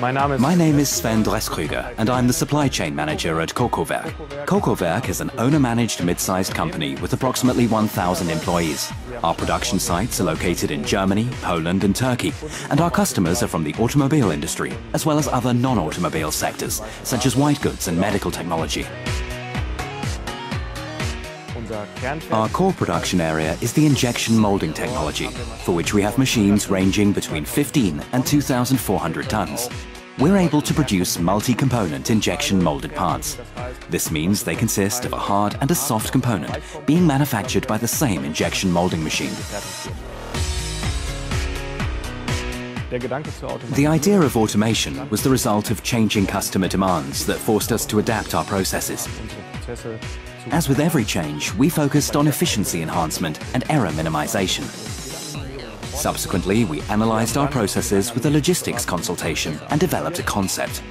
My name is Sven Dresskrüger, and I'm the supply chain manager at Coko-Werk. Coko-Werk is an owner-managed mid-sized company with approximately 1,000 employees. Our production sites are located in Germany, Poland and Turkey, and our customers are from the automobile industry, as well as other non-automobile sectors, such as white goods and medical technology. Our core production area is the injection molding technology, for which we have machines ranging between 15 and 2,400 tons. We're able to produce multi-component injection molded parts. This means they consist of a hard and a soft component being manufactured by the same injection molding machine. The idea of automation was the result of changing customer demands that forced us to adapt our processes. As with every change, we focused on efficiency enhancement and error minimization. Subsequently, we analyzed our processes with a logistics consultation and developed a concept.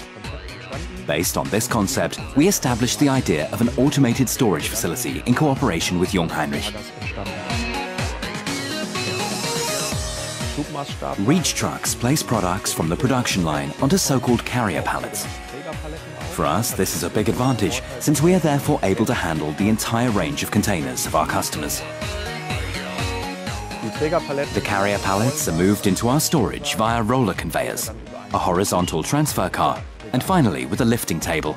Based on this concept, we established the idea of an automated storage facility in cooperation with Jungheinrich. Reach trucks place products from the production line onto so-called carrier pallets. For us, this is a big advantage, since we are therefore able to handle the entire range of containers of our customers. The carrier pallets are moved into our storage via roller conveyors, a horizontal transfer car, and finally with a lifting table.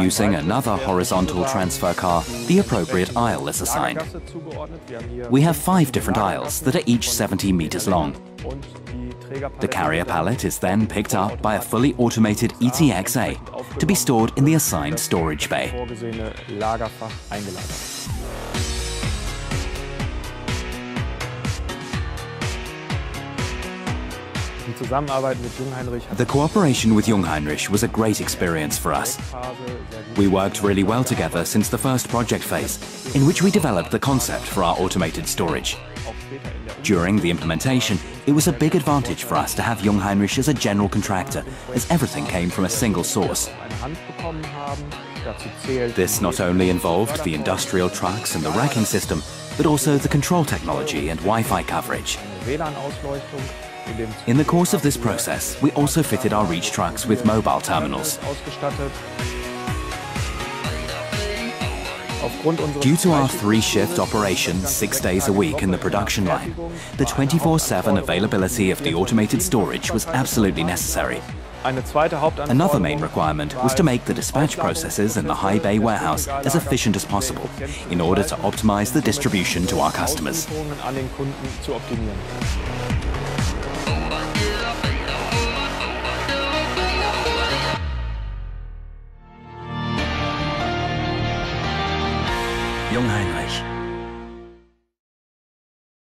Using another horizontal transfer car, the appropriate aisle is assigned. We have five different aisles that are each 70 meters long. The carrier pallet is then picked up by a fully automated ETX-A to be stored in the assigned storage bay. The cooperation with Jungheinrich was a great experience for us. We worked really well together since the first project phase, in which we developed the concept for our automated storage. During the implementation, it was a big advantage for us to have Jungheinrich as a general contractor, as everything came from a single source. This not only involved the industrial trucks and the racking system, but also the control technology and Wi-Fi coverage. In the course of this process, we also fitted our reach trucks with mobile terminals. Due to our three-shift operation, six days a week in the production line, the 24-7 availability of the automated storage was absolutely necessary. Another main requirement was to make the dispatch processes in the high bay warehouse as efficient as possible in order to optimize the distribution to our customers. Jungheinrich